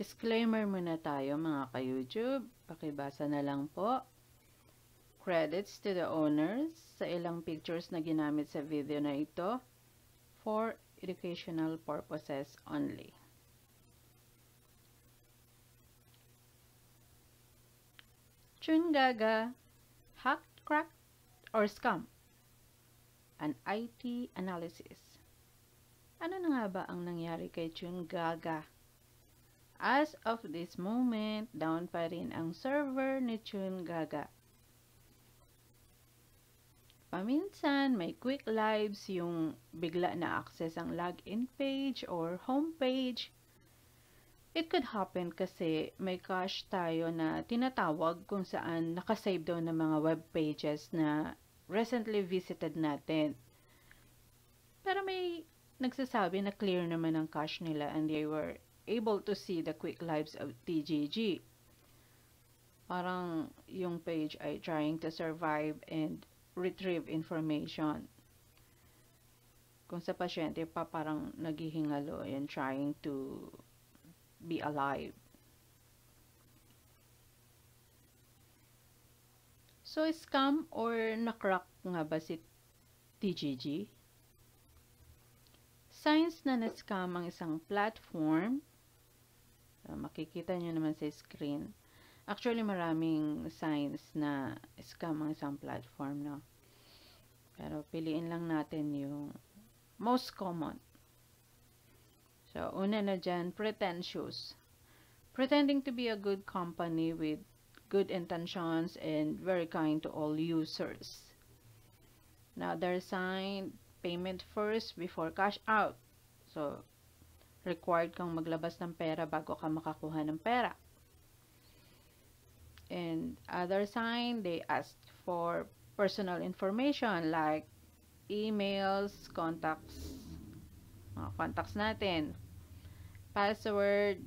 Disclaimer muna tayo mga ka-YouTube. Pakibasa na lang po. Credits to the owners sa ilang pictures na ginamit sa video na ito for educational purposes only. Chungaga, hack, crack, or scam? An IT analysis. Ano na nga ba ang nangyari kay Chungaga? As of this moment, down pa rin ang server ni Chungaga. Paminsan, may quick lives yung bigla na access ang login page or homepage. It could happen kasi may cache tayo na tinatawag kung saan nakasave daw ng mga web pages na recently visited natin. Pero may nagsasabi na clear naman ang cache nila and they were able to see the quick lives of TGG. Parang yung page ay trying to survive and retrieve information. Kung sa pasyente pa parang naghihingalo and trying to be alive. So, scam or nakrack nga ba si TGG? Signs na na-scam ang isang platform So, makikita nyo naman sa screen. Actually, maraming signs na scam ang isang platform, no? Pero, piliin lang natin yung most common. So, una na dyan, pretentious. Pretending to be a good company with good intentions and very kind to all users. Now, their sign, payment first before cash out. So, required kang maglabas ng pera bago ka makakuha ng pera. And other sign, they ask for personal information like emails, contacts, mga contacts natin, password,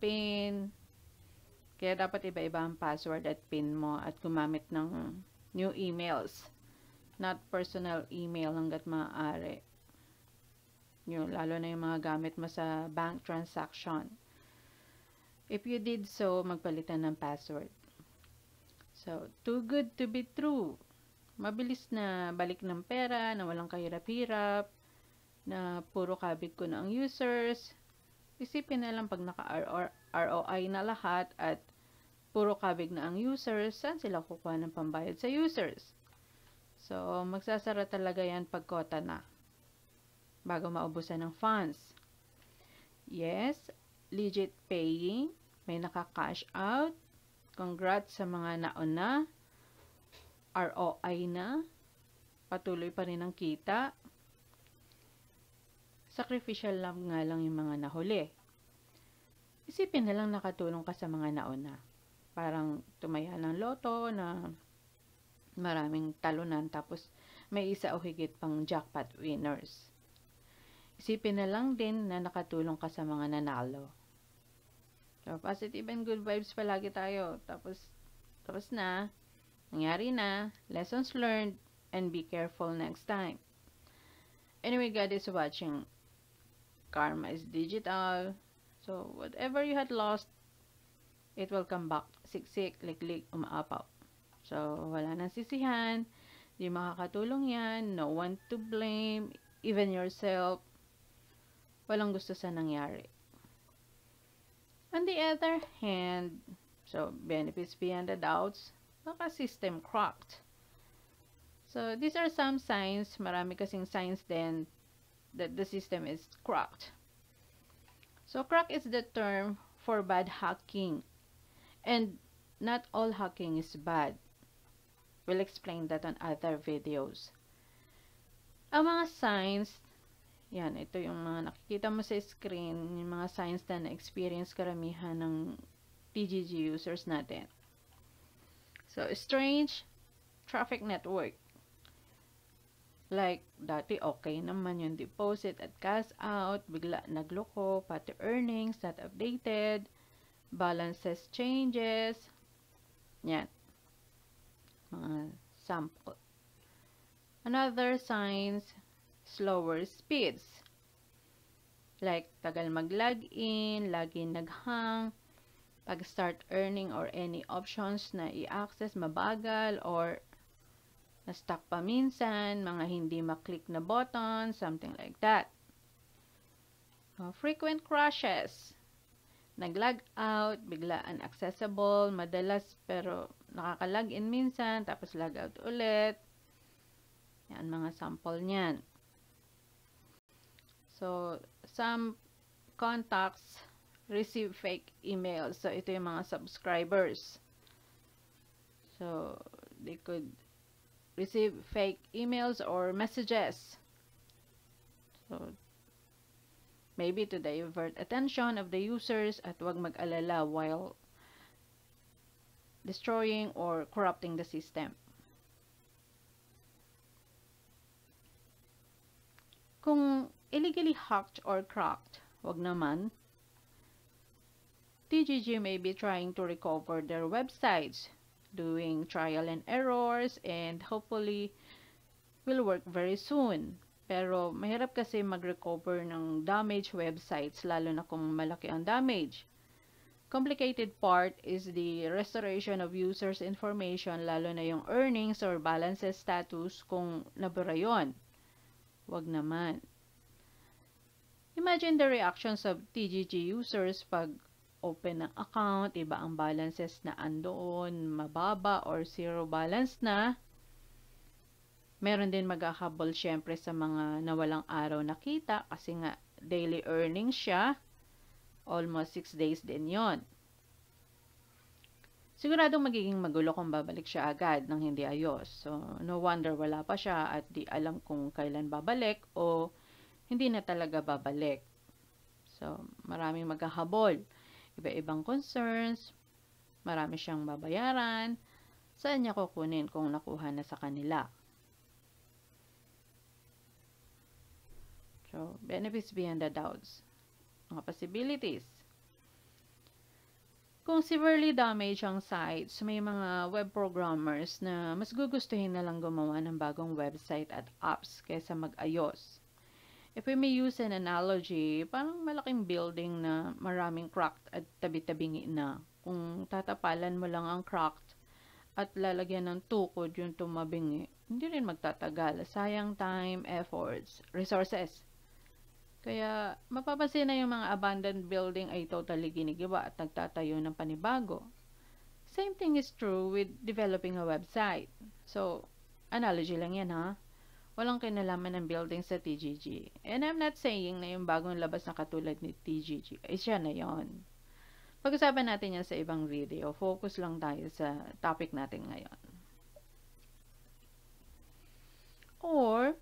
PIN, kaya dapat iba-iba ang password at PIN mo at gumamit ng new emails, not personal email hanggat maaari. Yung, lalo na yung mga gamit mo sa bank transaction. If you did so, magpalitan ng password. So, too good to be true. Mabilis na balik ng pera, na walang kahirap-hirap, na puro kabig ko na ang users. Isipin na lang pag naka-ROI na lahat at puro kabig na ang users, saan sila kukuha ng pambayad sa users? So, magsasara talaga yan pag kota na bago maubusan ng funds. Yes, legit paying. May naka-cash out. Congrats sa mga nauna. ROI na. Patuloy pa rin ang kita. Sacrificial lang nga lang yung mga nahuli. Isipin na lang nakatulong ka sa mga nauna. Parang tumaya ng loto na maraming talunan tapos may isa o higit pang jackpot winners. Isipin na lang din na nakatulong ka sa mga nanalo. So, positive and good vibes palagi tayo. Tapos, tapos na, nangyari na, lessons learned, and be careful next time. Anyway, God is watching. Karma is digital. So, whatever you had lost, it will come back. Siksik, liklik, umaapaw. So, wala nang sisihan. Di makakatulong yan. No one to blame. Even yourself walang gusto sa nangyari. On the other hand, so benefits beyond the doubts, baka system cracked. So these are some signs, marami kasing signs then that the system is cracked. So crack is the term for bad hacking. And not all hacking is bad. We'll explain that on other videos. Ang mga signs yan, ito yung mga nakikita mo sa screen, yung mga signs na na-experience karamihan ng TGG users natin. So, strange traffic network. Like, dati okay naman yung deposit at cash out, bigla nagloko, pati earnings not updated, balances changes, yan. Mga sample. Another signs, slower speeds. Like, tagal mag-log in, laging nag-hang, pag-start earning or any options na i-access mabagal or na-stuck pa minsan, mga hindi maklik na button, something like that. Uh, frequent crashes. Nag-log out, bigla inaccessible, madalas pero nakaka-log in minsan, tapos log out ulit. Yan, mga sample niyan. So, some contacts receive fake emails. So, ito yung mga subscribers. So, they could receive fake emails or messages. So, maybe to divert attention of the users at wag mag-alala while destroying or corrupting the system. Kung illegally hacked or cracked, wag naman. TGG may be trying to recover their websites doing trial and errors and hopefully will work very soon. Pero mahirap kasi mag-recover ng damaged websites lalo na kung malaki ang damage. Complicated part is the restoration of users information lalo na yung earnings or balances status kung nabura yun. Wag naman. Imagine the reactions of TGG users pag open ng account, iba ang balances na andoon, mababa or zero balance na. Meron din magkakabol syempre sa mga nawalang araw nakita kasi nga daily earnings siya. Almost 6 days din yon. Siguradong magiging magulo kung babalik siya agad nang hindi ayos. So, no wonder wala pa siya at di alam kung kailan babalik o hindi na talaga babalik. So, maraming magkahabol iba-ibang concerns, marami siyang babayaran, saan niya kukunin kung nakuha na sa kanila. So, benefits beyond the doubts. Mga possibilities. Kung severely damaged ang sites, may mga web programmers na mas gugustuhin na lang gumawa ng bagong website at apps kaysa mag-ayos. If we may use an analogy, parang malaking building na maraming cracked at tabi-tabingi na. Kung tatapalan mo lang ang cracked at lalagyan ng tukod yung tumabingi, hindi rin magtatagal. Sayang time, efforts, resources. Kaya mapapansin na yung mga abandoned building ay totally ginigiba at nagtatayo ng panibago. Same thing is true with developing a website. So, analogy lang yan ha. Walang kinalaman ng building sa TGG. And I'm not saying na yung bagong labas na katulad ni TGG ay siya na yon. Pag-usapan natin yan sa ibang video. Focus lang tayo sa topic natin ngayon. Or,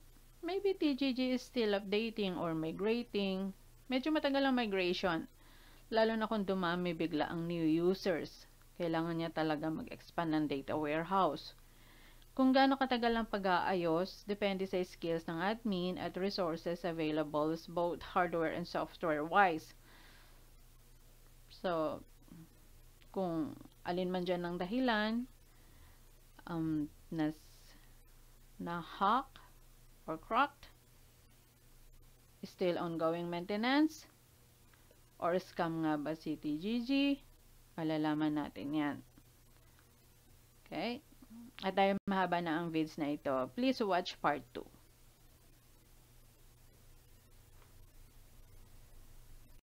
maybe TGG is still updating or migrating. Medyo matagal ang migration. Lalo na kung dumami bigla ang new users. Kailangan niya talaga mag-expand ng data warehouse. Kung gaano katagal ang pag-aayos, depende sa skills ng admin at resources available both hardware and software-wise. So, kung alin man dyan ng dahilan, um, nas, na hack or cracked, still ongoing maintenance, or scam nga ba si TGG, malalaman natin yan. Okay? At dahil mahaba na ang vids na ito, please watch part 2.